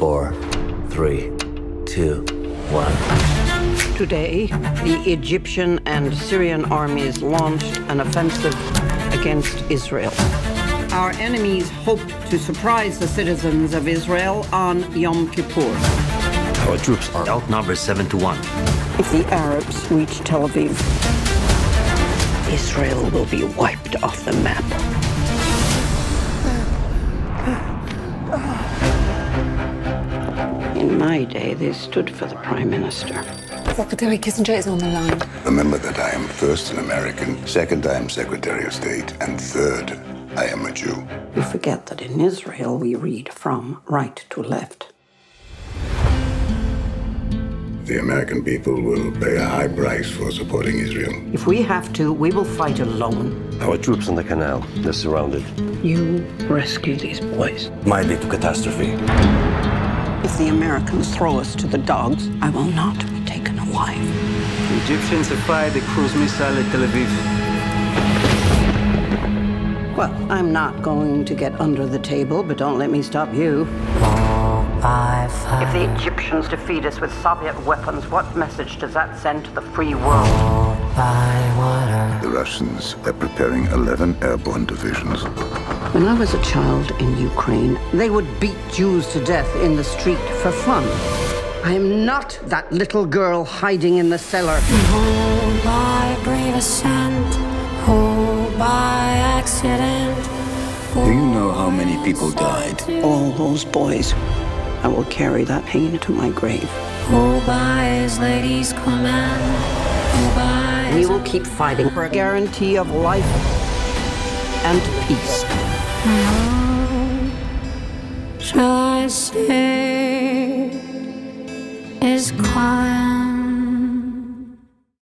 four, three, two, one. Today, the Egyptian and Syrian armies launched an offensive against Israel. Our enemies hoped to surprise the citizens of Israel on Yom Kippur. Our troops are outnumbered seven to one. If the Arabs reach Tel Aviv, Israel will be wiped off the map. My day, they stood for the Prime Minister. Secretary Kissinger is on the line. Remember that I am first an American, second I am Secretary of State, and third I am a Jew. You forget that in Israel we read from right to left. The American people will pay a high price for supporting Israel. If we have to, we will fight alone. Our troops on the canal, they're surrounded. You rescue these boys. Might lead to catastrophe. If the Americans throw us to the dogs, I will not be taken alive. The Egyptians have fired a cruise missile at Tel Aviv. Well, I'm not going to get under the table, but don't let me stop you. If the Egyptians defeat us with Soviet weapons, what message does that send to the free world? The Russians are preparing 11 airborne divisions. When I was a child in Ukraine, they would beat Jews to death in the street for fun. I am not that little girl hiding in the cellar. Oh, by brave ascent, oh, by accident. Do you know how many people died? All those boys. I will carry that pain to my grave. Oh, by his lady's command, oh, by We will keep fighting for a guarantee of life and peace. say is quiet.